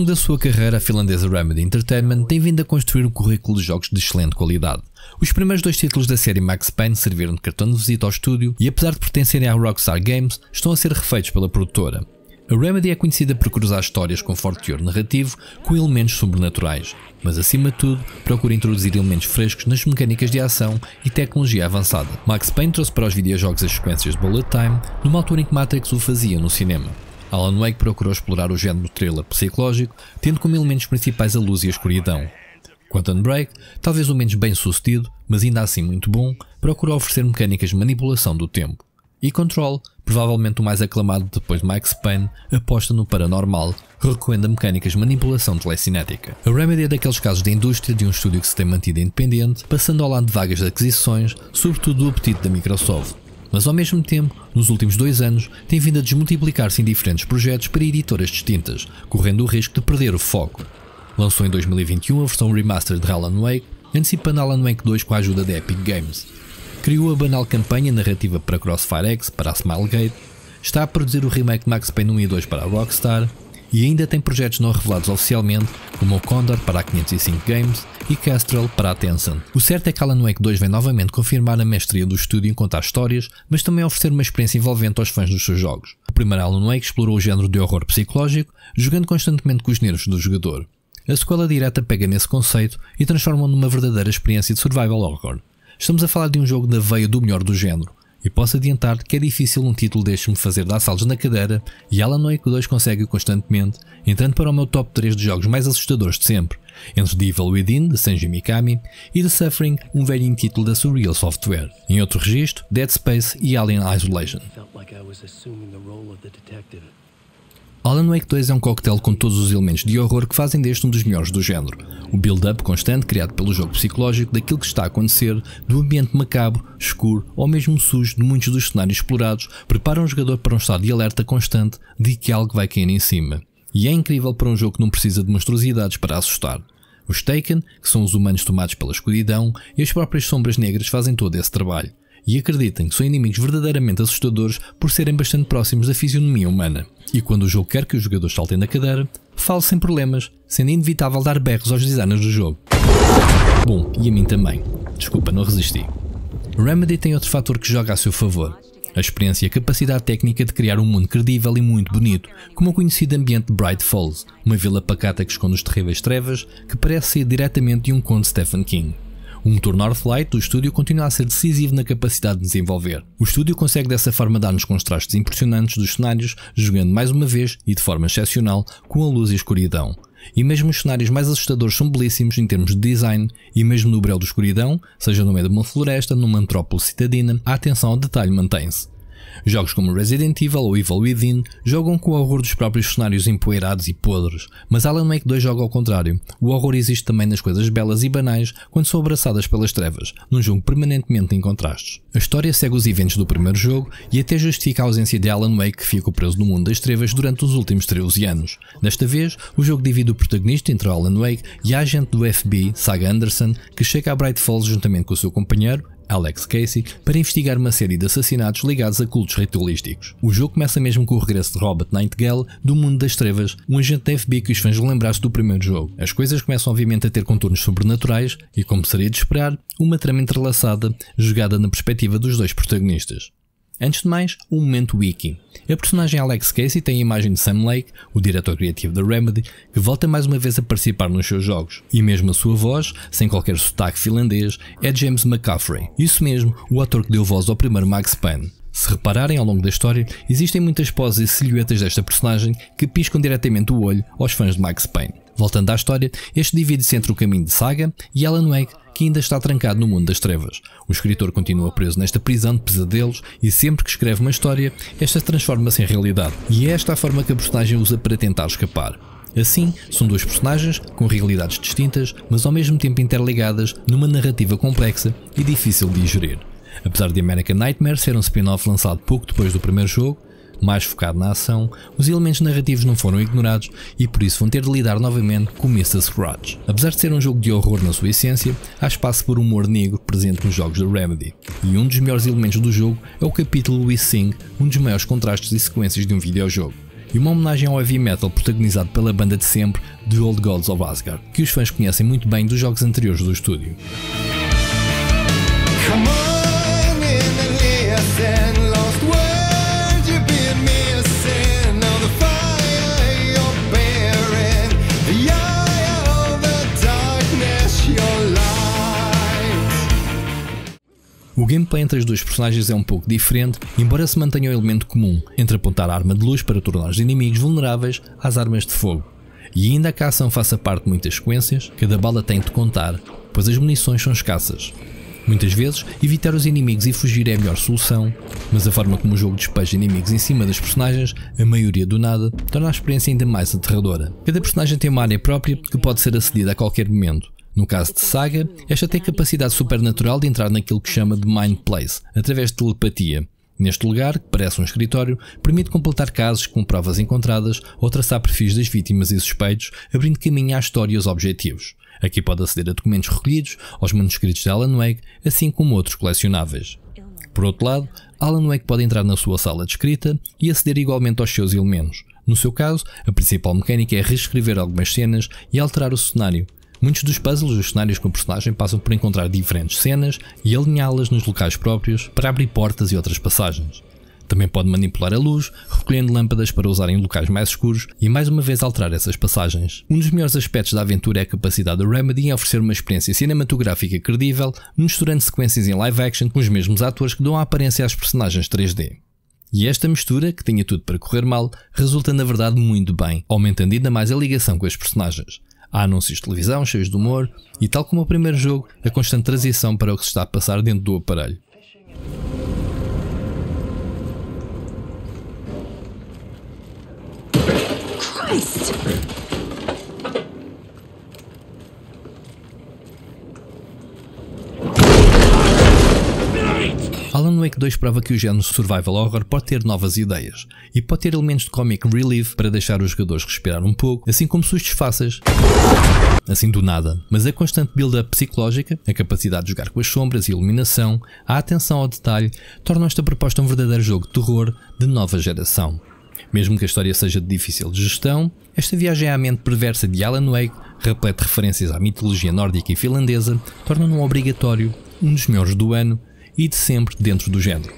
longo da sua carreira, a finlandesa Remedy Entertainment tem vindo a construir um currículo de jogos de excelente qualidade. Os primeiros dois títulos da série Max Payne serviram de cartão de visita ao estúdio e, apesar de pertencerem à Rockstar Games, estão a ser refeitos pela produtora. A Remedy é conhecida por cruzar histórias com forte teor narrativo com elementos sobrenaturais, mas acima de tudo procura introduzir elementos frescos nas mecânicas de ação e tecnologia avançada. Max Payne trouxe para os videojogos as sequências de bullet time, numa altura em que Matrix o fazia no cinema. Alan Wake procurou explorar o género thriller psicológico, tendo como elementos principais a luz e a escuridão. Quantum Break, talvez o menos bem sucedido, mas ainda assim muito bom, procurou oferecer mecânicas de manipulação do tempo. E Control, provavelmente o mais aclamado depois de Max Payne, aposta no paranormal, recorrendo a mecânicas de manipulação telecinética. A Remedy é daqueles casos da indústria de um estúdio que se tem mantido independente, passando ao lado de vagas de aquisições, sobretudo do apetite da Microsoft. Mas ao mesmo tempo, nos últimos dois anos, tem vindo a desmultiplicar-se em diferentes projetos para editoras distintas, correndo o risco de perder o foco. Lançou em 2021 a versão remastered de Alan Wake, antecipando Alan Wake 2 com a ajuda da Epic Games. Criou a banal campanha narrativa para Crossfire X para a Smilegate, está a produzir o remake de Max Payne 1 e 2 para a Rockstar e ainda tem projetos não revelados oficialmente, como o Condor para a 505 Games e Castrel para a Tencent. O certo é que Alan Wake 2 vem novamente confirmar a mestria do estúdio em contar histórias, mas também oferecer uma experiência envolvente aos fãs dos seus jogos. O primeiro Alan Wake explorou o género de horror psicológico, jogando constantemente com os nervos do jogador. A sequela direta pega nesse conceito e transforma-o numa verdadeira experiência de survival horror. Estamos a falar de um jogo da veia do melhor do género. E posso adiantar que é difícil um título deste me fazer dar saltos na cadeira e Alan Wake 2 consegue constantemente, entrando para o meu top 3 de jogos mais assustadores de sempre, entre The Evil Within, de Sanji Mikami, e The Suffering, um velhinho título da Surreal Software. Em outro registro, Dead Space e Alien Isolation. Alan Wake 2 é um coquetel com todos os elementos de horror que fazem deste um dos melhores do género. O build-up constante criado pelo jogo psicológico daquilo que está a acontecer, do ambiente macabro, escuro ou mesmo sujo de muitos dos cenários explorados, prepara um jogador para um estado de alerta constante de que algo vai cair em cima. E é incrível para um jogo que não precisa de monstruosidades para assustar. Os Taken, que são os humanos tomados pela escuridão, e as próprias sombras negras fazem todo esse trabalho. E acreditem que são inimigos verdadeiramente assustadores por serem bastante próximos da fisionomia humana. E quando o jogo quer que os jogadores saltem na cadeira, falo sem problemas, sendo inevitável dar berros aos designers do jogo. Bom, e a mim também. Desculpa, não resisti. Remedy tem outro fator que joga a seu favor. A experiência e a capacidade técnica de criar um mundo credível e muito bonito, como o conhecido ambiente de Bright Falls, uma vila pacata que esconde os terríveis trevas, que parece sair diretamente de um conto Stephen King. O motor Northlight do estúdio continua a ser decisivo na capacidade de desenvolver. O estúdio consegue dessa forma dar-nos contrastes impressionantes dos cenários, jogando mais uma vez e de forma excepcional com a luz e a escuridão. E mesmo os cenários mais assustadores são belíssimos em termos de design, e mesmo no breu da escuridão, seja no meio de uma floresta, numa metrópole citadina, a atenção ao detalhe mantém-se. Jogos como Resident Evil ou Evil Within jogam com o horror dos próprios cenários empoeirados e podres, mas Alan Wake 2 joga ao contrário. O horror existe também nas coisas belas e banais quando são abraçadas pelas trevas, num jogo permanentemente em contrastes. A história segue os eventos do primeiro jogo e até justifica a ausência de Alan Wake que fica preso no mundo das trevas durante os últimos 13 anos. Desta vez, o jogo divide o protagonista entre Alan Wake e a agente do FBI, Saga Anderson, que chega a Bright Falls juntamente com o seu companheiro, Alex Casey, para investigar uma série de assassinatos ligados a cultos ritualísticos. O jogo começa mesmo com o regresso de Robert Nightingale do mundo das trevas, um agente da FBI que os fãs lembraram-se do primeiro jogo. As coisas começam obviamente a ter contornos sobrenaturais e, como seria de esperar, uma trama entrelaçada, jogada na perspectiva dos dois protagonistas. Antes de mais, um momento wiki. A personagem Alex Casey tem a imagem de Sam Lake, o diretor criativo da Remedy, que volta mais uma vez a participar nos seus jogos. E mesmo a sua voz, sem qualquer sotaque finlandês, é James McCaffrey. Isso mesmo, o ator que deu voz ao primeiro Max Payne. Se repararem ao longo da história, existem muitas poses e silhuetas desta personagem que piscam diretamente o olho aos fãs de Max Payne. Voltando à história, este divide-se entre o caminho de Saga e Alan Wake, que ainda está trancado no mundo das trevas. O escritor continua preso nesta prisão de pesadelos e sempre que escreve uma história, esta transforma-se em realidade. E é esta a forma que a personagem usa para tentar escapar. Assim, são duas personagens com realidades distintas, mas ao mesmo tempo interligadas numa narrativa complexa e difícil de digerir. Apesar de American Nightmare ser um spin-off lançado pouco depois do primeiro jogo, mais focado na ação, os elementos narrativos não foram ignorados e por isso vão ter de lidar novamente com Mr. Scratch. Apesar de ser um jogo de horror na sua essência, há espaço por humor negro presente nos jogos da Remedy. E um dos melhores elementos do jogo é o capítulo We Sing, um dos maiores contrastes e sequências de um videojogo. e uma homenagem ao heavy metal protagonizado pela banda de sempre The Old Gods of Asgard, que os fãs conhecem muito bem dos jogos anteriores do estúdio. O gameplay entre as duas personagens é um pouco diferente, embora se mantenha o um elemento comum entre apontar a arma de luz para tornar os inimigos vulneráveis às armas de fogo. E ainda que a ação faça parte de muitas sequências, cada bala tem de contar, pois as munições são escassas. Muitas vezes, evitar os inimigos e fugir é a melhor solução, mas a forma como o jogo despeja inimigos em cima das personagens, a maioria do nada, torna a experiência ainda mais aterradora. Cada personagem tem uma área própria que pode ser acedida a qualquer momento, no caso de Saga, esta tem capacidade supernatural de entrar naquilo que chama de Mind Place, através de telepatia. Neste lugar, que parece um escritório, permite completar casos com provas encontradas ou traçar perfis das vítimas e suspeitos, abrindo caminho à história e aos objetivos. Aqui pode aceder a documentos recolhidos, aos manuscritos de Alan Wake, assim como outros colecionáveis. Por outro lado, Alan Wake pode entrar na sua sala de escrita e aceder igualmente aos seus elementos. No seu caso, a principal mecânica é reescrever algumas cenas e alterar o cenário, Muitos dos puzzles dos cenários com o personagem passam por encontrar diferentes cenas e alinhá-las nos locais próprios para abrir portas e outras passagens. Também pode manipular a luz, recolhendo lâmpadas para usar em locais mais escuros e mais uma vez alterar essas passagens. Um dos melhores aspectos da aventura é a capacidade do Remedy em oferecer uma experiência cinematográfica credível, misturando sequências em live action com os mesmos atores que dão a aparência às personagens 3D. E esta mistura, que tinha tudo para correr mal, resulta na verdade muito bem, aumentando ainda mais a ligação com as personagens. Há anúncios de televisão cheios de humor e, tal como o primeiro jogo, a constante transição para o que se está a passar dentro do aparelho. Christ! Alan Wake 2 prova que o género survival horror pode ter novas ideias e pode ter elementos de comic relief para deixar os jogadores respirar um pouco, assim como sustos fáceis, assim do nada. Mas a constante build-up psicológica, a capacidade de jogar com as sombras e iluminação, a atenção ao detalhe, tornam esta proposta um verdadeiro jogo de terror de nova geração. Mesmo que a história seja de difícil gestão, esta viagem à mente perversa de Alan Wake, repleta de referências à mitologia nórdica e finlandesa, torna-no obrigatório, um dos melhores do ano e de sempre dentro do género.